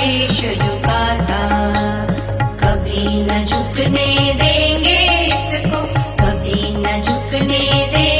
शीश झुकाता कभी न झुकने देंगे इसको कभी न झुकने देंगे